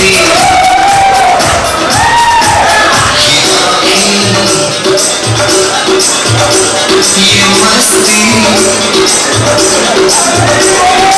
You must be.